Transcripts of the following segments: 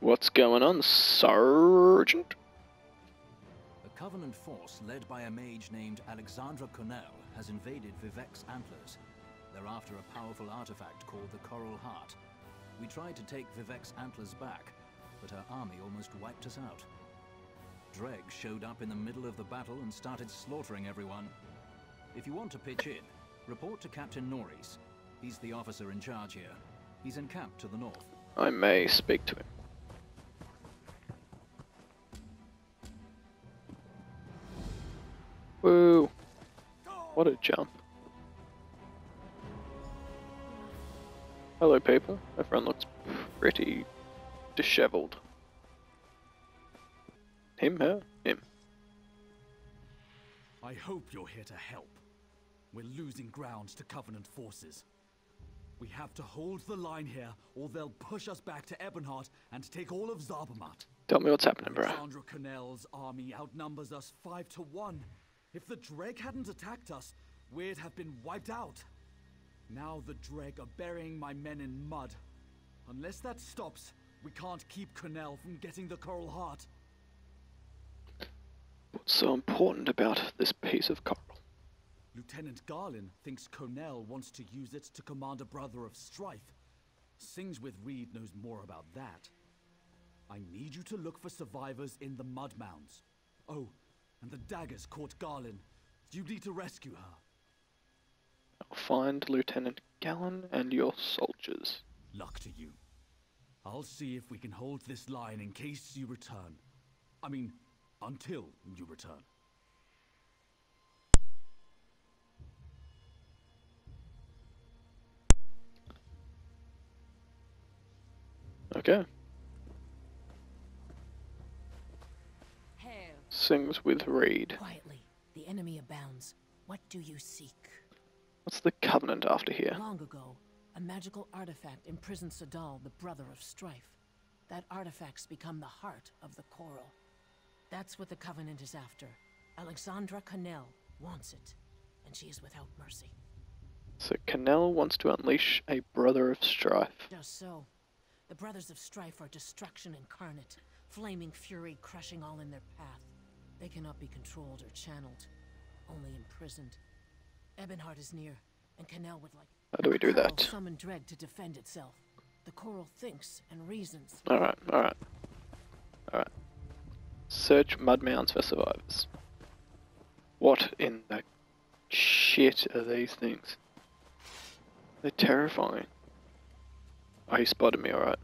What's going on, Sergeant? A Covenant force led by a mage named Alexandra Cornell has invaded Vivec's Antlers. They're after a powerful artifact called the Coral Heart. We tried to take Vivec's Antlers back, but her army almost wiped us out. Dreugh showed up in the middle of the battle and started slaughtering everyone. If you want to pitch in, report to Captain Norris. He's the officer in charge here. He's encamped to the north. I may speak to him. What a jump. Hello people, everyone looks pretty disheveled. Him, her, him. I hope you're here to help. We're losing ground to Covenant forces. We have to hold the line here, or they'll push us back to Ebonheart and take all of Zarbamat. Tell me what's happening, bro. Alexandra Cornell's army outnumbers us five to one. If the Dreugh hadn't attacked us, we'd have been wiped out. Now the Dreugh are burying my men in mud. Unless that stops, we can't keep Cornell from getting the Coral Heart. What's so important about this piece of coral? Lieutenant Garlin thinks Cornell wants to use it to command a brother of strife. Sings with Reed knows more about that. I need you to look for survivors in the mud mounds. Oh, and the daggers caught Garlin. You need to rescue her. I'll find Lieutenant Gallon and your soldiers. Luck to you. I'll see if we can hold this line in case you return. I mean, until you return. Okay. Sings with Reed. Quietly. The enemy abounds. What do you seek? What's the Covenant after here? Long ago, a magical artifact imprisoned Sadal, the brother of strife. That artifact's become the heart of the coral. That's what the Covenant is after. Alexandra Cornell wants it, and she is without mercy. So Cornell wants to unleash a Brother of Strife. Just so. The Brothers of Strife are destruction incarnate, flaming fury crushing all in their path. They cannot be controlled or channeled, only imprisoned. Ebonheart is near, and Cornell would like How do we do that? summon Dreugh to defend itself. The coral thinks and reasons. Alright, alright. Alright. Search mud mounds for survivors. What in the shit are these things? They're terrifying. Oh, he spotted me, alright.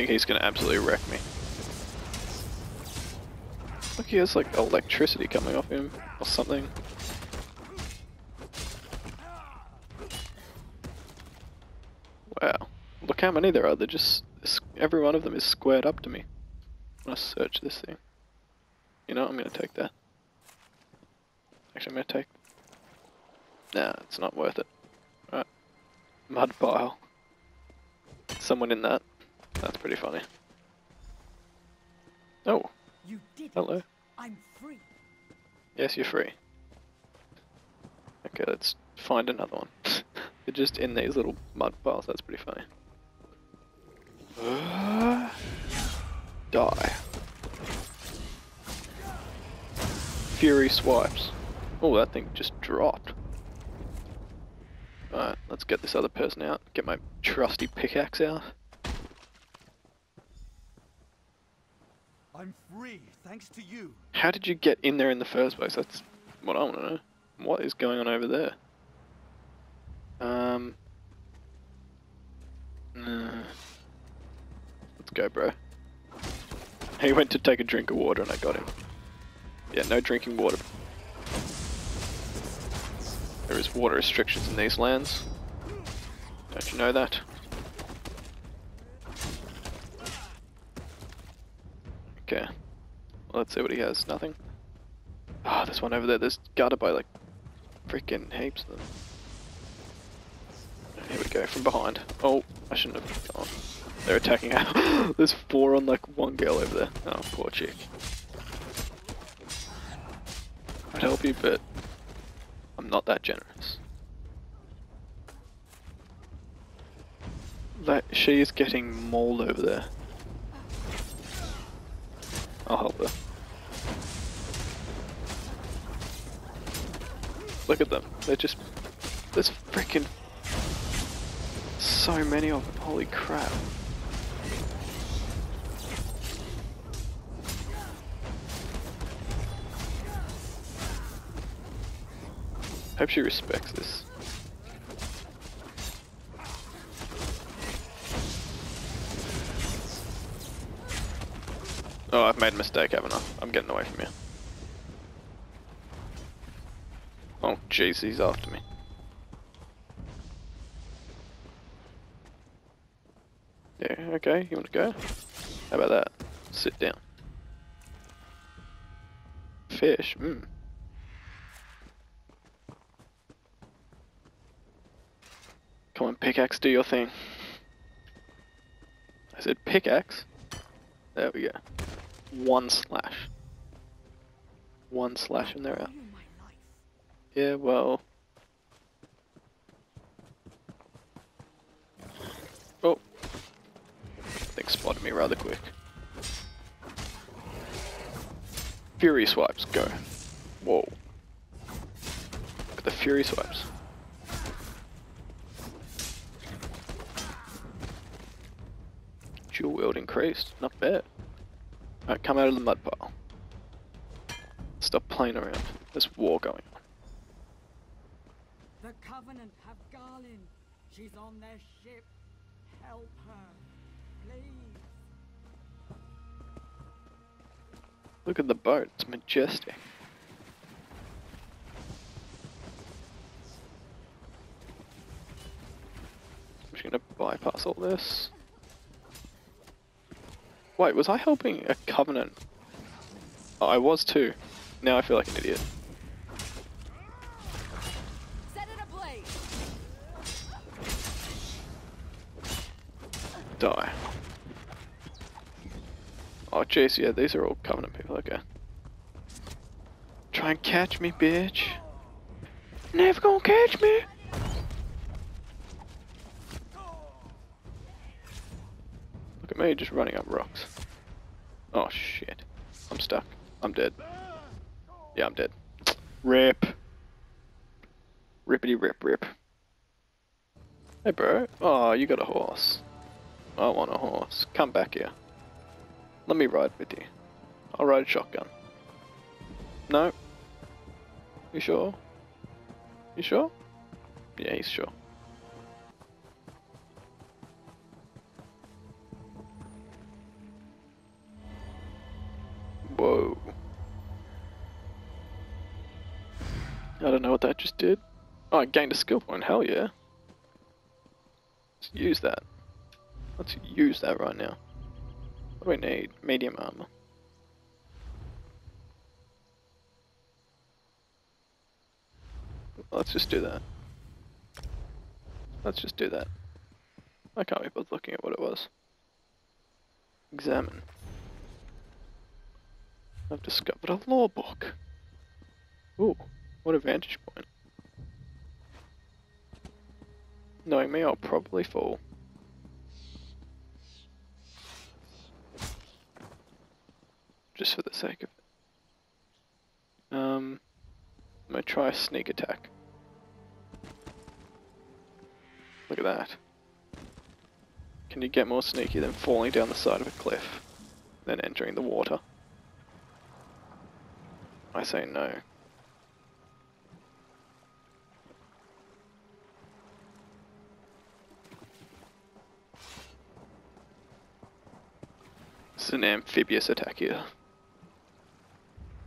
Think he's gonna absolutely wreck me. Look, he has like electricity coming off him or something. Wow. Look how many there are. They're just. Every one of them is squared up to me. I'm gonna search this thing. You know. I'm gonna take that. Actually, I'm gonna take. Nah, it's not worth it. Alright. Mud pile. Someone in that. That's pretty funny. Oh, You did hello. it. I'm free. Yes, you're free. Okay, let's find another one. They're just in these little mud piles, that's pretty funny. Uh, die. Fury swipes. Oh, that thing just dropped. Alright, let's get this other person out. Get my trusty pickaxe out. I'm free, thanks to you. How did you get in there in the first place? That's what I want to know. What is going on over there? Um. nah. Let's go, bro. He went to take a drink of water and I got him. Yeah, no drinking water. There is water restrictions in these lands. Don't you know that? Okay. Well, let's see what he has. Nothing. Ah, there's one over there. There's guarded by like freaking heaps of them. Here we go, from behind. Oh, I shouldn't have gone. They're attacking her. There's four on like one girl over there. Oh, poor chick. I'd help you, but I'm not that generous. That she is getting mauled over there. I'll help her. Look at them. They're just. There's freaking. So many of them. Holy crap. Hope she respects this. I've made a mistake, haven't I? I'm getting away from you. Oh, jeez, he's after me. Yeah, okay, you want to go? How about that? Sit down. Fish, mmm. Come on, pickaxe, do your thing. I said pickaxe. There we go. One slash. One slash and they're out. Yeah, well. Oh. Thing spotted me rather quick. Fury swipes, go. Whoa. Look at the fury swipes. Dual wield increased, not bad. Alright, come out of the mud pile. Stop playing around. There's war going on. The Covenant have Garlin. She's on their ship. Help her. Please. Look at the boat, it's majestic. I'm just gonna bypass all this. Wait, was I helping a covenant? Oh, I was too. Now I feel like an idiot. Set it. Die. Oh jeez, yeah, these are all covenant people, okay. Try and catch me, bitch. Never gonna catch me! Look at me just running up rocks. Oh shit. I'm stuck. I'm dead. Yeah, I'm dead. Rip. Rippity rip rip. Hey bro. Oh, you got a horse. I want a horse. Come back here. Let me ride with you. I'll ride shotgun. No? You sure? You sure? Yeah, he's sure. Whoa. I don't know what that just did. Oh, I gained a skill point. Hell yeah. Let's use that. Let's use that right now. What do we need? Medium armor. Let's just do that. Let's just do that. I can't be bothered looking at what it was. Examine. I've discovered a lore book. Ooh, what a vantage point. Knowing me, I'll probably fall. Just for the sake of it. Um, I'm gonna try a sneak attack. Look at that. Can you get more sneaky than falling down the side of a cliff, then entering the water? I say no. It's an amphibious attack here.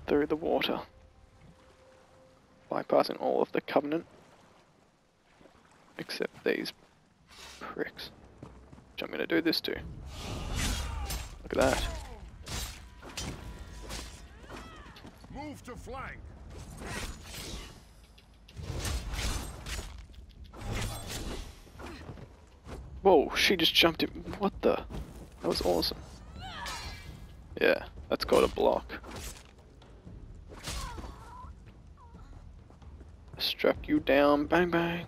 Through the water. Bypassing all of the Covenant. Except these pricks. Which I'm gonna do this to. Look at that. Move to flank. Whoa, she just jumped it. What the? That was awesome. Yeah, that's got a block. Struck you down, bang bang.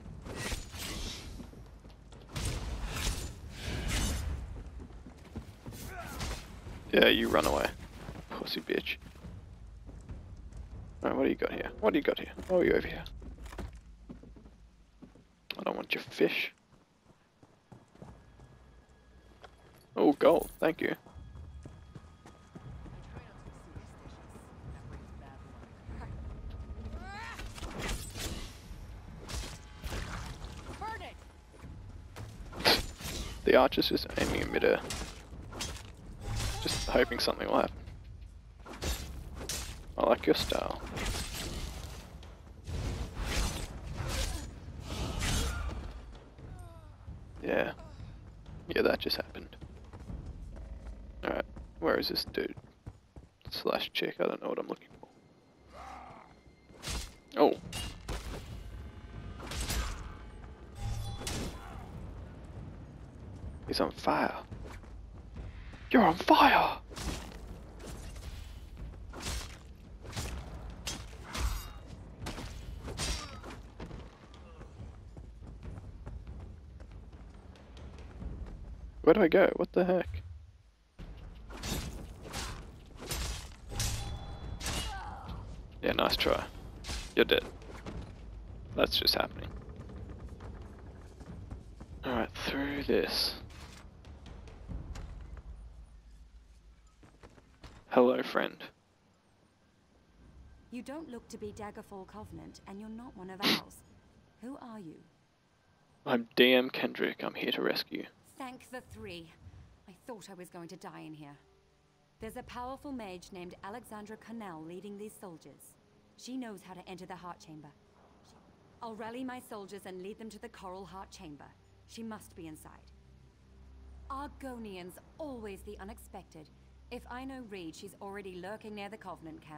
Yeah, you run away. Pussy bitch. Alright, what do you got here? What do you got here? Oh, you over here. I don't want your fish. Oh, gold. Thank you. The archer's just aiming in midair. Just hoping something will happen. I like your style. Yeah. Yeah, that just happened. Alright, where is this dude? Slash chick, I don't know what I'm looking for. Oh. He's on fire. You're on fire! Where do I go? What the heck? Yeah, nice try. You're dead. That's just happening. Alright, through this. Hello, friend. You don't look to be Daggerfall Covenant, and you're not one of ours. Who are you? I'm DM Kendrick. I'm here to rescue. Thank the three. I thought I was going to die in here. There's a powerful mage named Alexandra Connell leading these soldiers. She knows how to enter the Heart Chamber. I'll rally my soldiers and lead them to the Coral Heart Chamber. She must be inside. Argonians always the unexpected. If I know Reed, she's already lurking near the Covenant camp.